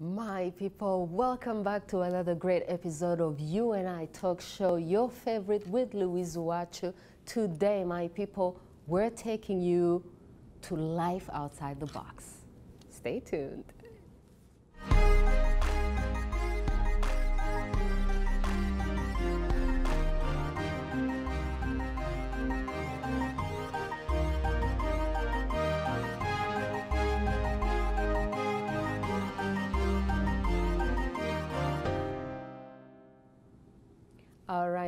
My people, welcome back to another great episode of You and I Talk Show, your favorite with Louise Uwacu. Today, my people, we're taking you to life outside the box. Stay tuned.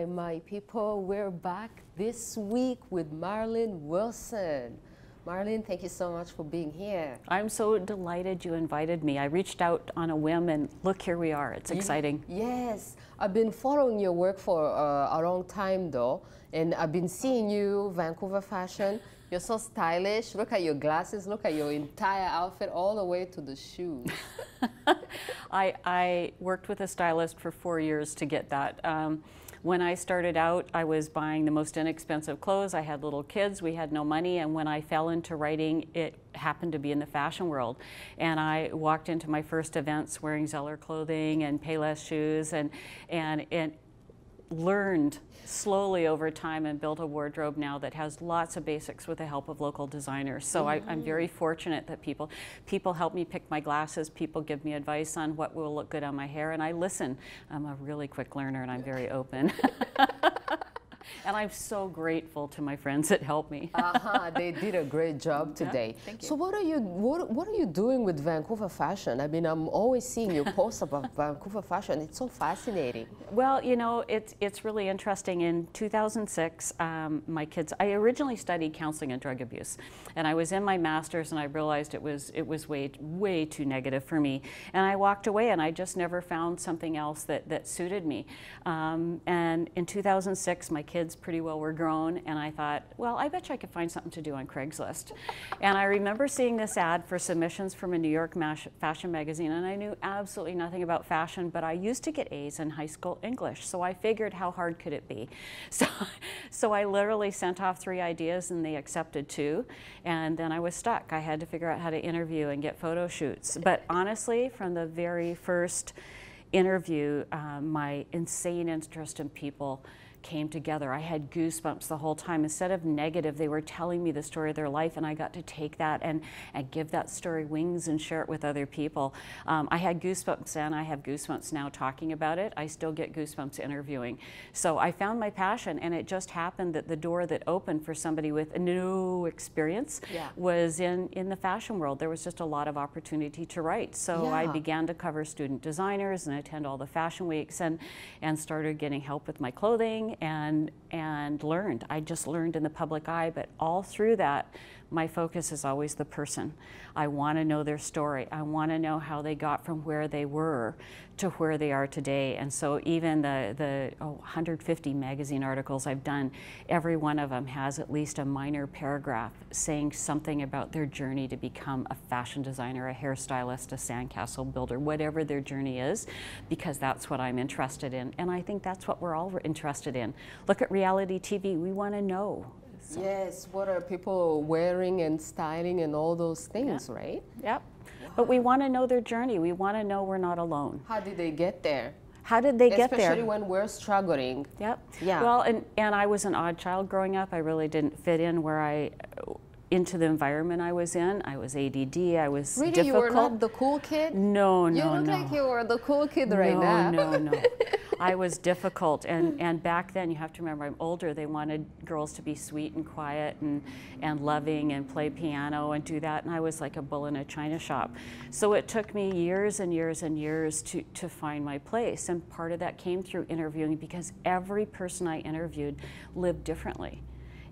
Right, my people, we're back this week with Marilyn Wilson. Marilyn, thank you so much for being here. I'm so delighted you invited me. I reached out on a whim and look, here we are. It's exciting. Yes, I've been following your work for uh, a long time though, and I've been seeing you, Vancouver fashion. You're so stylish. Look at your glasses, look at your entire outfit, all the way to the shoes. I, I worked with a stylist for four years to get that. Um, when I started out, I was buying the most inexpensive clothes. I had little kids, we had no money, and when I fell into writing, it happened to be in the fashion world. And I walked into my first events wearing Zellers clothing and Payless shoes, and, and, and learned slowly over time and built a wardrobe now that has lots of basics with the help of local designers. So I, am very mm-hmm. fortunate that people people help me pick my glasses, people give me advice on what will look good on my hair, and I listen. I'm a really quick learner and I'm very open. and I'm so grateful to my friends that helped me. uh-huh, they did a great job today. Yeah, thank you. So what are you what, what are you doing with Vancouver fashion? I mean, I'm always seeing your posts about Vancouver fashion. It's so fascinating. Well, you know, it's it's really interesting. In 2006, um, my kids. I originally studied counseling and drug abuse, and I was in my master's, and I realized it was it was way way too negative for me, and I walked away, and I just never found something else that that suited me. Um, and in 2006, my kids pretty well were grown, and I thought, well, I bet you I could find something to do on Craigslist. and I remember seeing this ad for submissions from a New York fashion magazine, and I knew absolutely nothing about fashion, but I used to get A's in high school English, so I figured how hard could it be? So, so I literally sent off three ideas, and they accepted two, and then I was stuck. I had to figure out how to interview and get photo shoots. But honestly, from the very first interview, uh, my insane interest in people came together. I had goosebumps the whole time. Instead of negative, they were telling me the story of their life, and I got to take that and, and give that story wings and share it with other people. Um, I had goosebumps then. I have goosebumps now talking about it. I still get goosebumps interviewing. So I found my passion, and it just happened that the door that opened for somebody with no experience yeah. was in, in the fashion world. There was just a lot of opportunity to write. So yeah. I began to cover student designers and attend all the fashion weeks and, and started getting help with my clothing and and learned. I just learned in the public eye, but all through that, my focus is always the person. I want to know their story. I want to know how they got from where they were to where they are today. And so even the, the oh, 150 magazine articles I've done, every one of them has at least a minor paragraph saying something about their journey to become a fashion designer, a hairstylist, a sandcastle builder, whatever their journey is, because that's what I'm interested in. And I think that's what we're all interested in. Look at reality TV. We want to know so. Yes, what are people wearing and styling and all those things, yeah. right? Yep. Wow. But we want to know their journey. We want to know we're not alone. How did they get there? How did they Especially get there? Especially when we're struggling. Yep. Yeah. Well, and, and I was an odd child growing up. I really didn't fit in where I into the environment I was in. I was ADD. I was really, difficult. you were not the cool kid. No, no, you look no. like you were the cool kid right no, now. No, no, no. I was difficult, and and back then you have to remember I'm older. They wanted girls to be sweet and quiet and and loving and play piano and do that, and I was like a bull in a china shop. So it took me years and years and years to to find my place, and part of that came through interviewing because every person I interviewed lived differently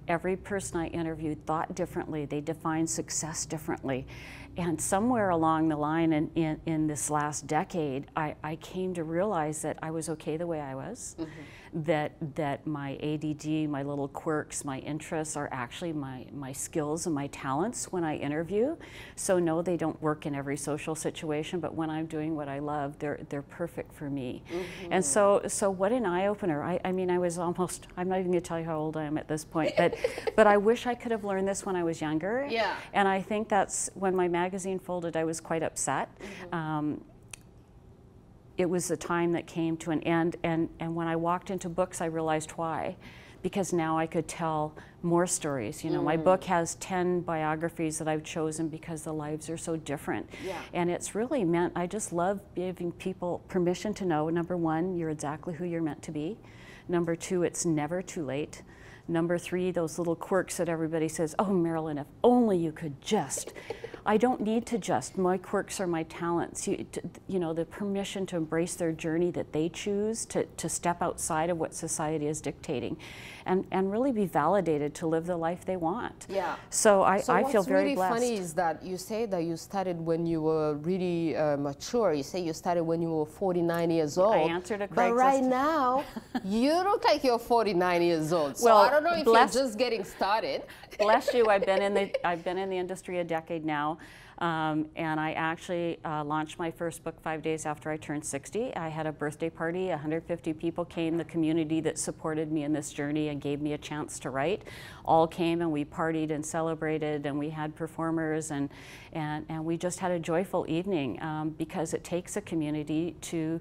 every person I interviewed thought differently. They defined success differently. And somewhere along the line in, in, in this last decade, I, I, came to realize that I was okay the way I was. Mm -hmm that that my ADD, my little quirks, my interests are actually my my skills and my talents when I interview. So no, they don't work in every social situation, but when I'm doing what I love, they're they're perfect for me. Mm -hmm. And so so what an eye opener. I, I mean I was almost I'm not even gonna tell you how old I am at this point, but but I wish I could have learned this when I was younger. Yeah. And I think that's when my magazine folded I was quite upset. Mm -hmm. um, it was the time that came to an end. And, and when I walked into books, I realized why. Because now I could tell more stories. You know, mm. my book has 10 biographies that I've chosen because the lives are so different. Yeah. And it's really meant, I just love giving people permission to know number one, you're exactly who you're meant to be. Number two, it's never too late. Number three, those little quirks that everybody says, oh, Marilyn, if only you could just. I don't need to just. My quirks are my talents. You, to, you know, the permission to embrace their journey that they choose, to, to step outside of what society is dictating, and, and really be validated to live the life they want. Yeah. So I, so I feel very really blessed. What's really funny is that you say that you started when you were really uh, mature. You say you started when you were 49 years old. I answered a Craigslist. But right now, you look like you're 49 years old. So well, I don't know if you're just getting started. bless you. I've been in the I've been in the industry a decade now. Um, and I actually uh, launched my first book five days after I turned 60. I had a birthday party. 150 people came. The community that supported me in this journey and gave me a chance to write all came and we partied and celebrated and we had performers and, and, and we just had a joyful evening um, because it takes a community to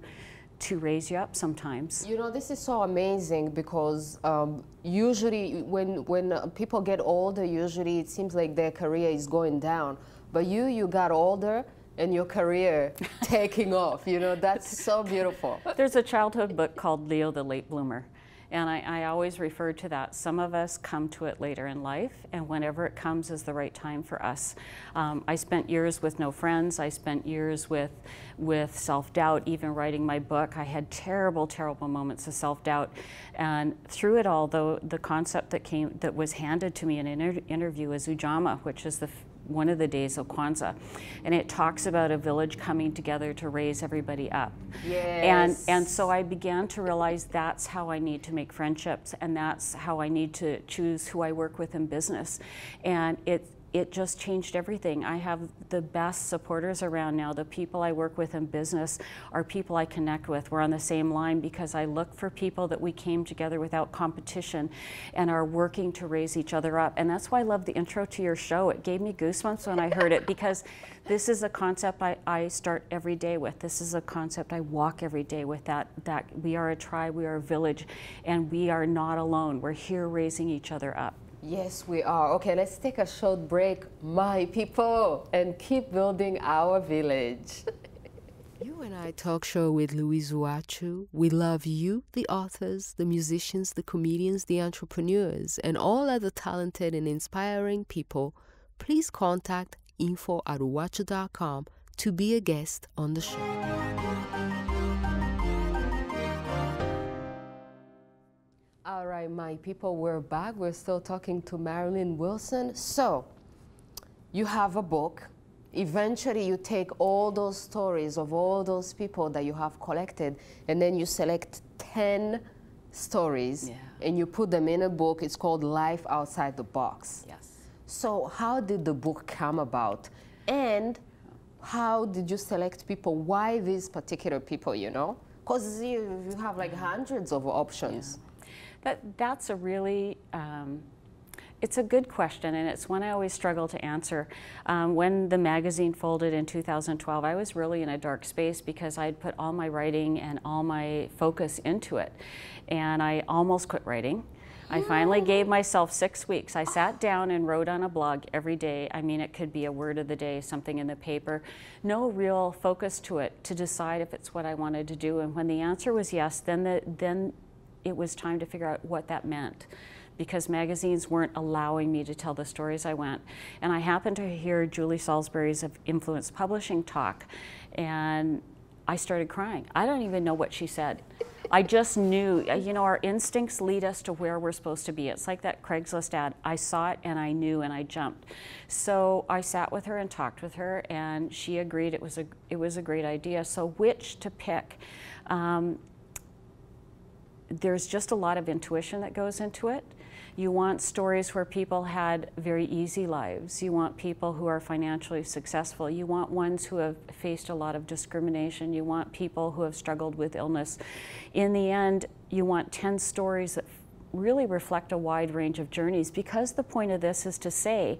to raise you up sometimes. You know, this is so amazing because um, usually when when people get older, usually it seems like their career is going down. But you, you got older and your career taking off. You know, that's so beautiful. There's a childhood book called Leo the Late Bloomer. And I, I, always refer to that. Some of us come to it later in life, and whenever it comes is the right time for us. Um, I spent years with no friends. I spent years with, with self-doubt, even writing my book. I had terrible, terrible moments of self-doubt. And through it all, though, the concept that came, that was handed to me in an inter interview is Ujamaa, which is the one of the days of Kwanzaa. And it talks about a village coming together to raise everybody up. Yes. And, and so I began to realize that's how I need to make friendships and that's how I need to choose who I work with in business. And it, it just changed everything. I have the best supporters around now. The people I work with in business are people I connect with. We're on the same line because I look for people that we came together without competition and are working to raise each other up. And that's why I love the intro to your show. It gave me goosebumps when I heard it because this is a concept I, I start every day with. This is a concept I walk every day with that, that we are a tribe, we are a village, and we are not alone. We're here raising each other up. Yes, we are. Okay, let's take a short break, my people, and keep building our village. you and I talk show with Louise Uwacu. We love you, the authors, the musicians, the comedians, the entrepreneurs, and all other talented and inspiring people. Please contact info at uwacu.com to be a guest on the show. All right, my people, we're back. We're still talking to Marilyn Wilson. So, you have a book. Eventually, you take all those stories of all those people that you have collected, and then you select 10 stories, yeah. and you put them in a book. It's called Life Outside the Box. Yes. So, how did the book come about? And how did you select people? Why these particular people, you know? Because you, you have like hundreds of options. Yeah. That, that's a really, um, it's a good question, and it's one I always struggle to answer. Um, when the magazine folded in 2012, I was really in a dark space because I'd put all my writing and all my focus into it. And I almost quit writing. I finally gave myself six weeks. I sat down and wrote on a blog every day. I mean, it could be a word of the day, something in the paper. No real focus to it to decide if it's what I wanted to do. And when the answer was yes, then the, then it was time to figure out what that meant because magazines weren't allowing me to tell the stories I went. And I happened to hear Julie Salisbury's Influence Publishing talk, and I started crying. I don't even know what she said. I just knew, uh, you know, our instincts lead us to where we're supposed to be. It's like that Craigslist ad. I saw it and I knew and I jumped. So I sat with her and talked with her, and she agreed it was a it was a great idea. So which to pick? Um, there's just a lot of intuition that goes into it. You want stories where people had very easy lives. You want people who are financially successful. You want ones who have faced a lot of discrimination. You want people who have struggled with illness. In the end, you want 10 stories that really reflect a wide range of journeys because the point of this is to say,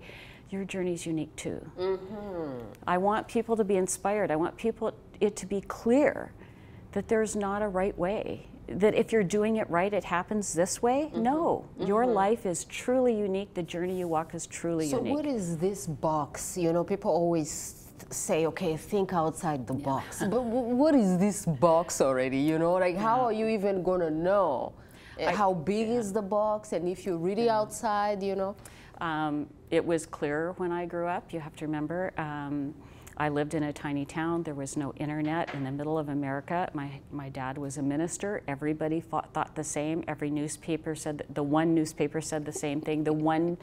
your journey is unique too. Mm -hmm. I want people to be inspired. I want people it to be clear that there's not a right way. That if you're doing it right, it happens this way. No, your life is truly unique. The journey you walk is truly So unique. So, what is this box? You know, people always say, okay, think outside the box. But what is this box already? You know, like how are you even gonna know uh, how big is the box and if you're really outside? You know. Um, it was clear when I grew up. You have to remember, um, I lived in a tiny town. There was no internet in the middle of America. My, my dad was a minister. Everybody thought, thought the same. Every newspaper said, the one newspaper said the same thing. The one,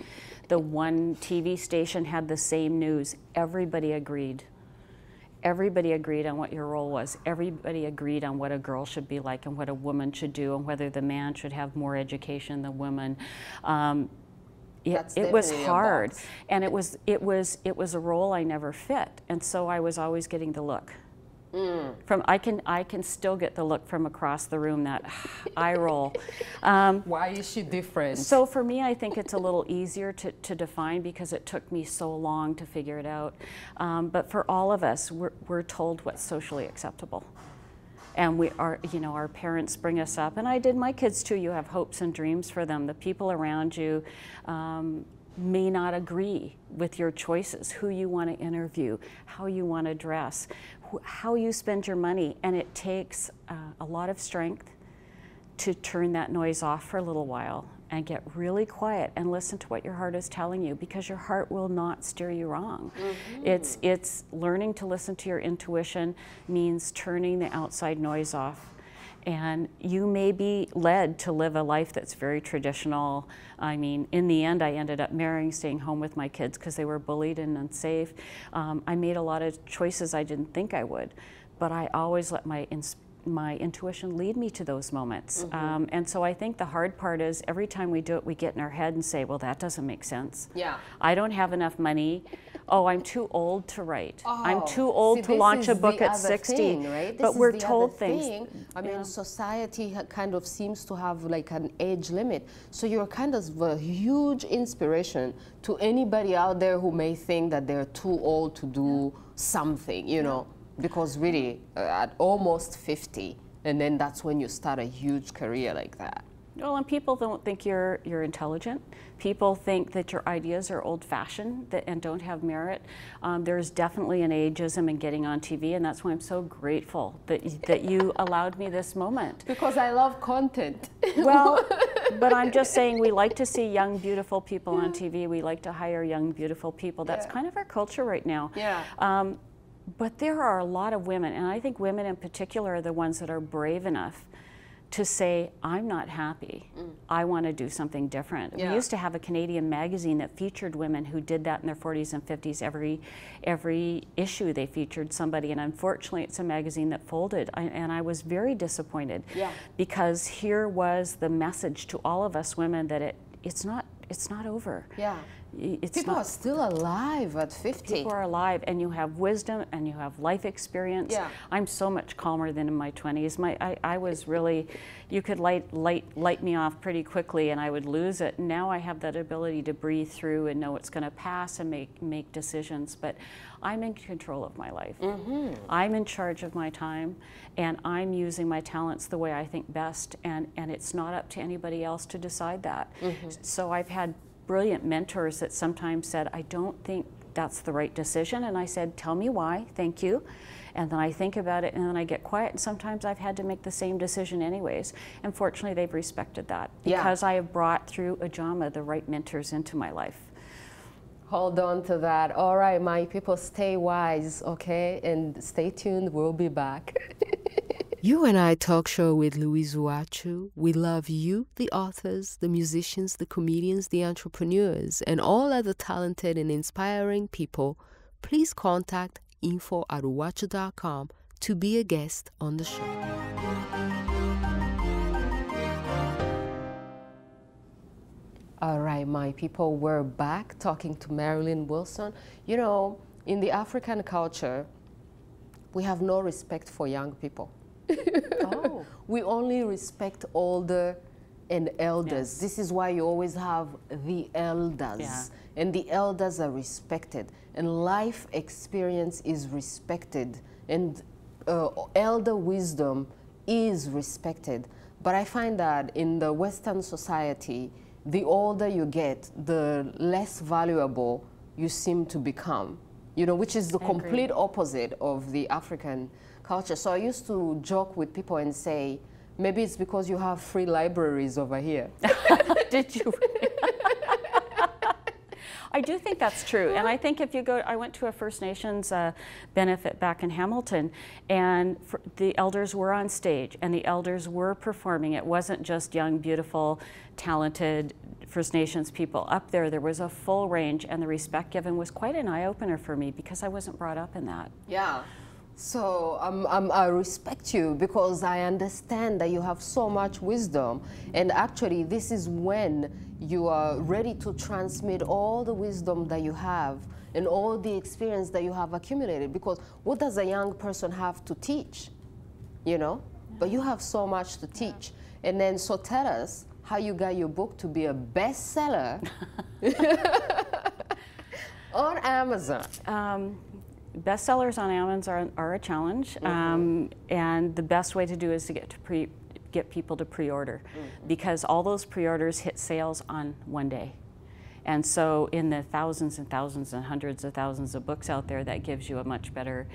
the one TV station had the same news. Everybody agreed. Everybody agreed on what your role was. Everybody agreed on what a girl should be like and what a woman should do and whether the man should have more education than women. Um, it, it was hard. and it was it was it was a role I never fit. And so I was always getting the look. Mm. from I can I can still get the look from across the room that eye roll. Um, Why is she different? so for me I think it's a little easier to, to define because it took me so long to figure it out. Um, but for all of us we're, we're told what's socially acceptable and we are you know our parents bring us up. And i did my kids too. You have hopes and dreams for them. The people around you um, may not agree with your choices who you want to interview how you want to dress wh- how you spend your money. And it takes uh, a lot of strength to turn that noise off for a little while and get really quiet and listen to what your heart is telling you because your heart will not steer you wrong. It's it's learning to listen to your intuition means turning the outside noise off. And you may be led to live a life that's very traditional. I mean, in the end, I ended up marrying, staying home with my kids because they were bullied and unsafe. Um, I made a lot of choices I didn't think I would, but I always let my my intuition lead me to those moments. Um, and so I think the hard part is every time we do it, we get in our head and say, well, that doesn't make sense. Yeah. I don't have enough money. Oh, I'm too old to write. I'm Oh, too old see, to launch a book at other 60. thing, right? This But is we're the told things. thing. I mean, Yeah. society kind of seems to have like an age limit. So you're kind of a huge inspiration to anybody out there who may think that they're too old to do something, you know, because really, uh, at almost 50, and then that's when you start a huge career like that. Well, and people don't think you're you're intelligent. People think that your ideas are old-fashioned that, and don't have merit. Um, there's definitely an ageism in getting on TV, and that's why I'm so grateful that that you allowed me this moment. Because I love content. Well, but I'm just saying we like to see young, beautiful people on TV. We like to hire young, beautiful people. That's Yeah. kind of our culture right now. Yeah. Um, but there are a lot of women, and I think women in particular are the ones that are brave enough to say, I'm not happy. I want to do something different. Mm. Yeah. We used to have a Canadian magazine that featured women who did that in their 40s and 50s. Every every issue they featured somebody, and unfortunately, it's a magazine that folded. I, and I was very disappointed Yeah. because here was the message to all of us women that it it's not it's not over. yeah. It's People not, are still alive at 50. people are alive and you have wisdom and you have life experience. Yeah. I'm so much calmer than in my 20s. My, I, I was really, you could light, light, light me off pretty quickly and I would lose it. Now I have that ability to breathe through and know it's going to pass and make, make decisions. But I'm in control of my life. Mm-hmm. I'm in charge of my time and I'm using my talents the way I think best. And, and it's not up to anybody else to decide that. Mm-hmm. So I've had brilliant mentors that sometimes said, I don't think that's the right decision. And I said, Tell me why, thank you. And then I think about it and then I get quiet. And sometimes I've had to make the same decision, anyways. And fortunately, they've respected that Yeah. because I have brought through Ujamaa the right mentors into my life. Hold on to that. All right, my people, stay wise, okay? And stay tuned. We'll be back. you and I talk show with Louise Uwacu. We love you, the authors, the musicians, the comedians, the entrepreneurs, and all other talented and inspiring people. Please contact info at uwacu.com to be a guest on the show. All right, my people, we're back talking to Marilyn Wilson. You know, in the African culture, we have no respect for young people. Oh. We only respect older and elders. This is why you always have the elders. Yeah. And the elders are respected. And life experience is respected. And uh, elder wisdom is respected. But I find that in the Western society, the older you get, the less valuable you seem to become, you know, which is the complete opposite of the African culture. So I used to joke with people and say, maybe it's because you have free libraries over here. Did you? I do think that's true. And I think if you go, I went to a First Nations uh, benefit back in Hamilton, and the elders were on stage and the elders were performing. It wasn't just young, beautiful, talented First Nations people up there. There was a full range, and the respect given was quite an eye opener for me because I wasn't brought up in that. Yeah. So um, um, I respect you because I understand that you have so much wisdom. And actually, this is when you are ready to transmit all the wisdom that you have and all the experience that you have accumulated. Because what does a young person have to teach? You know? But you have so much to teach. And then, so tell us how you got your book to be a bestseller on Amazon. Um, bestsellers on Amazon are, are a challenge, mm-hmm. um, and the best way to do is to get to pre get people to pre-order, mm-hmm. because all those pre-orders hit sales on one day. And so, in the thousands and thousands and hundreds of thousands of books out there, that gives you a much better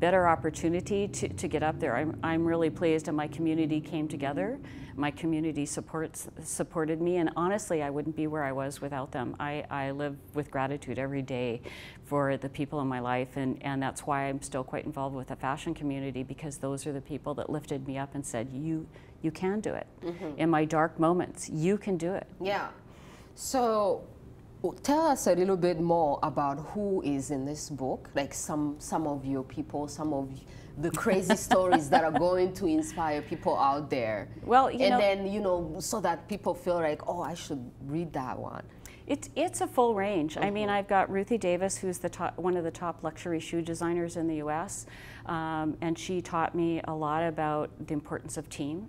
better opportunity to, to get up there. I'm, I'm really pleased and my community came together. My community supports, supported me and honestly I wouldn't be where I was without them. I, I live with gratitude every day for the people in my life and, and that's why I'm still quite involved with the fashion community because those are the people that lifted me up and said, you, you can do it. Mm -hmm. In my dark moments, you can do it. Yeah. So Tell us a little bit more about who is in this book, like some, some of your people, some of the crazy stories that are going to inspire people out there. Well, and know, then, you know, so that people feel like, oh, I should read that one. It's, it's a full range. Mm -hmm. I mean, mm-hmm. I've got Ruthie Davis, who's the top, one of the top luxury shoe designers in the U.S., um, and she taught me a lot about the importance of team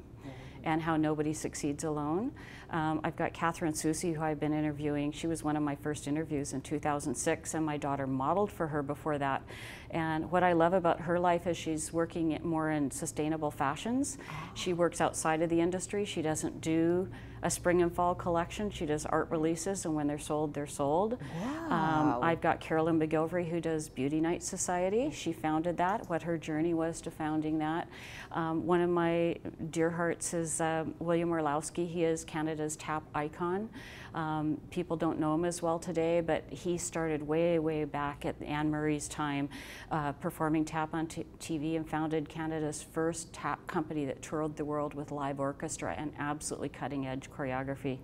and how nobody succeeds alone. Um, I've got Katherine Soucie, who I've been interviewing. She was one of my first interviews in 2006, and my daughter modeled for her before that. And what I love about her life is she's working more in sustainable fashions. She works outside of the industry. She doesn't do a spring and fall collection. She does art releases, and when they're sold, they're sold. Um, wow. Um, I've got Caroline MacGillivray, who does Beauty Night Society. She founded that, what her journey was to founding that. Um, one of my dear hearts is uh, William Orlowski. He is Canada's tap icon. Um, people don't know him as well today, but he started way, way back at Anne Murray's time uh, performing tap on TV and founded Canada's first tap company that toured the world with live orchestra and absolutely cutting edge choreography.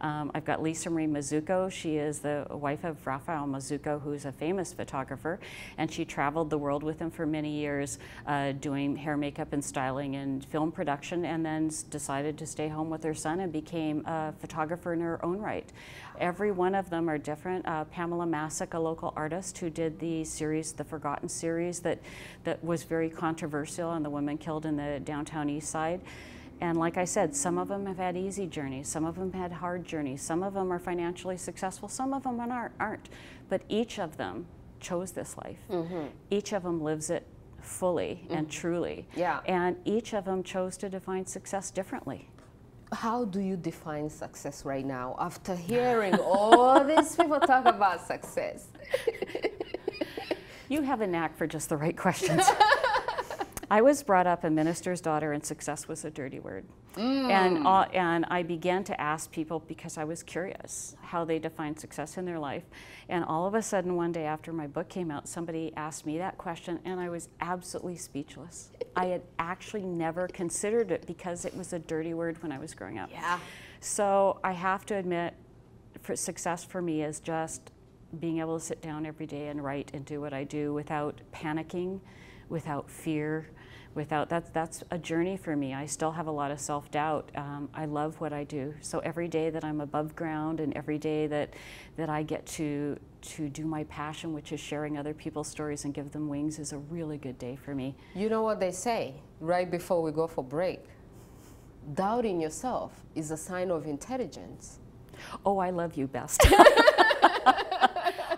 Um, I've got Lisa Marie Mazzucco. She is the wife of Rafael Mazzucco, who's a famous photographer, and she traveled the world with him for many years uh, doing hair, makeup, and styling and film production, and then decided to stay home with her son and became a photographer in her own right right. Every one of them are different. Uh, Pamela Masik, a local artist who did the series, the Forgotten series, that, that was very controversial on the women killed in the downtown east side. And like I said, some of them have had easy journeys, some of them had hard journeys, some of them are financially successful, some of them aren't. But each of them chose this life. Mm -hmm. Each of them lives it fully mm -hmm. and mm-hmm. truly. Yeah. And each of them chose to define success differently how do you define success right now after hearing all these people talk about success? you have a knack for just the right questions. I was brought up a minister's daughter, and success was a dirty word. Mm. And, and I began to ask people because I was curious how they defined success in their life. And all of a sudden, one day after my book came out, somebody asked me that question, and I was absolutely speechless. I had actually never considered it because it was a dirty word when I was growing up. Yeah. So I have to admit, for success for me is just being able to sit down every day and write and do what I do without panicking, without fear, without that's that's a journey for me. I still have a lot of self doubt. Um, I love what I do, so every day that I'm above ground and every day that that I get to to do my passion, which is sharing other people's stories and give them wings, is a really good day for me. You know what they say right before we go for break. Doubting yourself is a sign of intelligence. Oh, I love you best.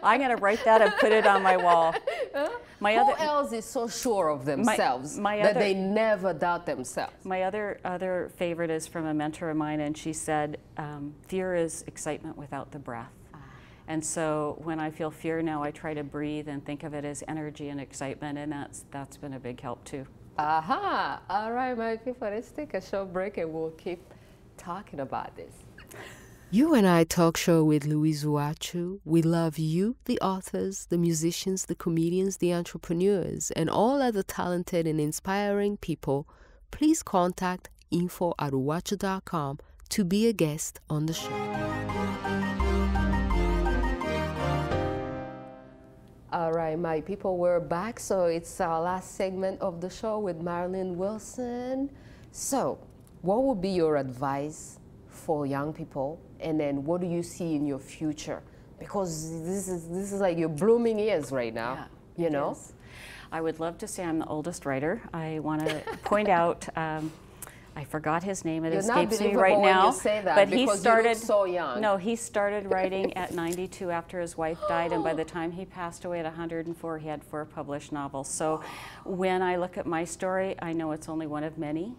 I'm going to write that and put it on my wall. My Who other else is so sure of themselves my that other- they never doubt themselves? my other other favorite is from a mentor of mine, and she said, um, "Fear is excitement without the breath." And so when I feel fear now, I try to breathe and think of it as energy and excitement, and that's that's been a big help too. Aha! All right, my people, let's take a short break and we'll keep talking about this. You and I talk show with Louise Uwacu. We love you, the authors, the musicians, the comedians, the entrepreneurs, and all other talented and inspiring people. Please contact info at uwacu.com to be a guest on the show. All right, my people, we're back. So it's our last segment of the show with Marilyn Wilson. So, what would be your advice for young people? And then what do you see in your future? Because this is this is like your blooming years right now. you it know? I would love to say I'm the oldest writer. I want to point out. Um, I forgot his name. It You're not escapes me right now. you say that but you he started so young. No, he started writing at 92 after his wife died, and by the time he passed away at 104, he had four published novels. So, when I look at my story, I know it's only one of many.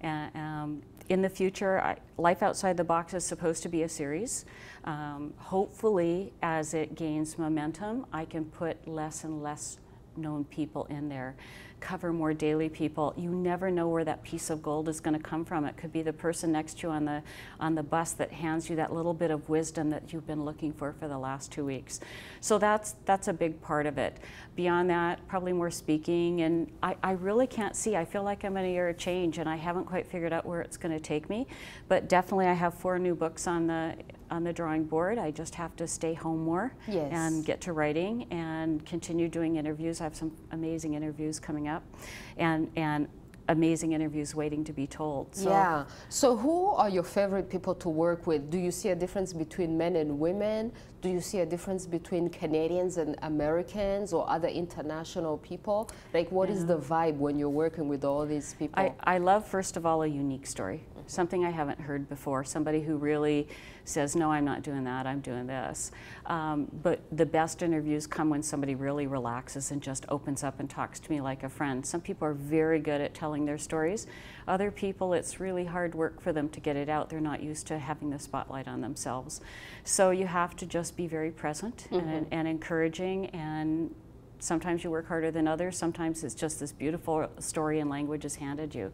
And, um, in the future, I, Life Outside the Box is supposed to be a series. Um, hopefully, as it gains momentum, I can put less and less known people in there, cover more daily people. You never know where that piece of gold is going to come from. It could be the person next to you on the on the bus that hands you that little bit of wisdom that you've been looking for for the last two weeks. So that's that's a big part of it. Beyond that, probably more speaking, and I, I really can't see. I feel like I'm in a year of change, and I haven't quite figured out where it's going to take me. But definitely, I have four new books on the on the drawing board. I just have to stay home more Yes. and get to writing and continue doing interviews. I have some amazing interviews coming up and, and amazing interviews waiting to be told. So yeah. So, who are your favorite people to work with? Do you see a difference between men and women? Do you see a difference between Canadians and Americans or other international people? Like, what is the vibe when you're working with all these people? I, I love, first of all, a unique story, something I haven't heard before, somebody who really says, No, I'm not doing that, I'm doing this. Um, but the best interviews come when somebody really relaxes and just opens up and talks to me like a friend. Some people are very good at telling their stories. Other people, it's really hard work for them to get it out. They're not used to having the spotlight on themselves. So you have to just be very present and, and encouraging and sometimes you work harder than others sometimes it's just this beautiful story and language is handed you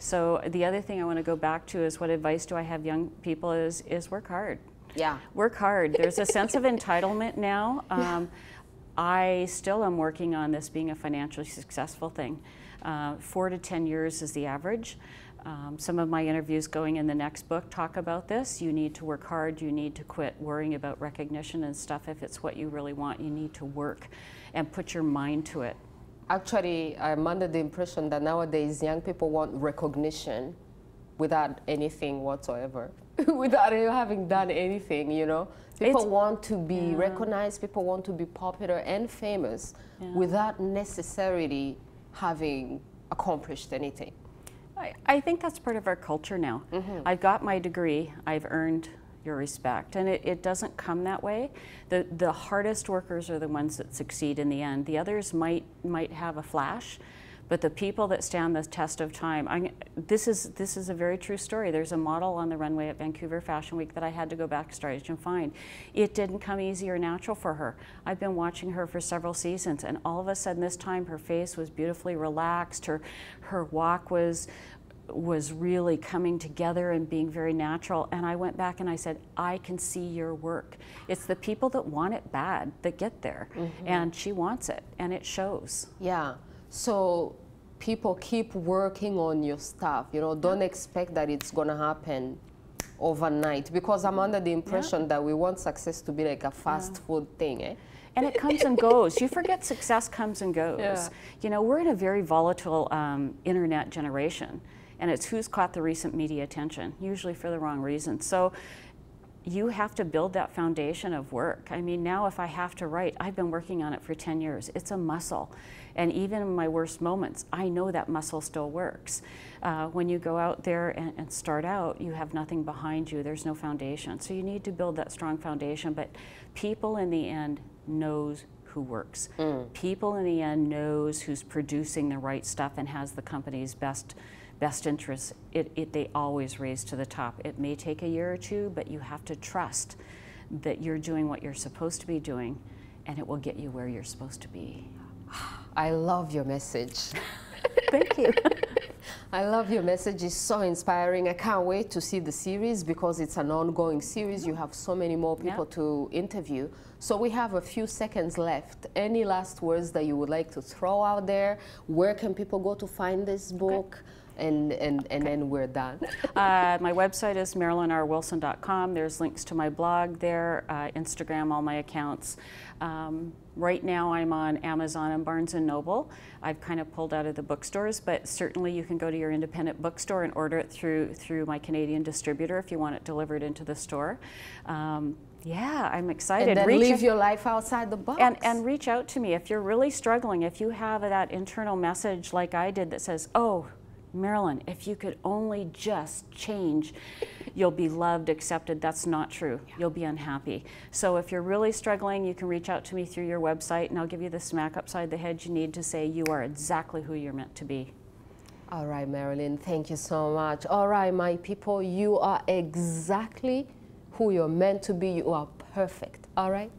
so the other thing i want to go back to is what advice do i have young people is is work hard yeah. work hard there's a sense of entitlement now um, i still am working on this being a financially successful thing uh, four to ten years is the average um, some of my interviews going in the next book talk about this. You need to work hard. You need to quit worrying about recognition and stuff. If it's what you really want, you need to work and put your mind to it. Actually, I'm under the impression that nowadays young people want recognition without anything whatsoever, without having done anything, you know. People It's- want to be recognized, people want to be popular and famous without necessarily having accomplished anything. I, I think that's part of our culture now. Mm-hmm. I've got my degree, I've earned your respect, and it, it doesn't come that way. The, the hardest workers are the ones that succeed in the end. The others might, might have a flash, but the people that stand the test of time, I, this, is, this is a very true story. There's a model on the runway at Vancouver Fashion Week that I had to go backstage and find. It didn't come easy or natural for her. I've been watching her for several seasons, and all of a sudden this time her face was beautifully relaxed, her, her walk was, was really coming together and being very natural. And I went back and I said, I can see your work. It's the people that want it bad that get there. And she wants it, and it shows. Yeah. So people keep working on your stuff. You know, don't expect that it's gonna happen overnight because I'm under the impression that we want success to be like a fast food thing. Eh? and it comes and goes. You forget success comes and goes. Yeah. You know, we're in a very volatile um, internet generation, and it's who's caught the recent media attention, usually for the wrong reason. So you have to build that foundation of work. I mean, now if I have to write, I've been working on it for 10 years. It's a muscle. And even in my worst moments, I know that muscle still works. Uh, when you go out there and, and start out, you have nothing behind you. There's no foundation. So you need to build that strong foundation. But people in the end knows who works. People in the end knows who's producing the right stuff and has the company's best best interests. It, it they always raise to the top. It may take a year or two, but you have to trust that you're doing what you're supposed to be doing, and it will get you where you're supposed to be. I love your message. Thank you. I love your message. It's so inspiring. I can't wait to see the series because it's an ongoing series. You have so many more people Yeah. to interview. So we have a few seconds left. Any last words that you would like to throw out there? Where can people go to find this book? And, and, and then we're done. Uh, my website is marilynrwilson.com. There's links to my blog there, uh, Instagram, all my accounts. Um, right now, I'm on Amazon and Barnes and Noble. I've kind of pulled out of the bookstores, but certainly you can go to your independent bookstore and order it through through my Canadian distributor if you want it delivered into the store. Um, yeah, I'm excited. and then Reach live your life outside the box. and, and reach out to me if you're really struggling, if you have that internal message like I did that says, oh, Marilyn, if you could only just change, you'll be loved, accepted. That's not true. You'll be unhappy. So if you're really struggling, you can reach out to me through your website and I'll give you the smack upside the head you need to say you are exactly who you're meant to be. All right, Marilyn, thank you so much. All right, my people, you are exactly who you're meant to be. You are perfect. All right?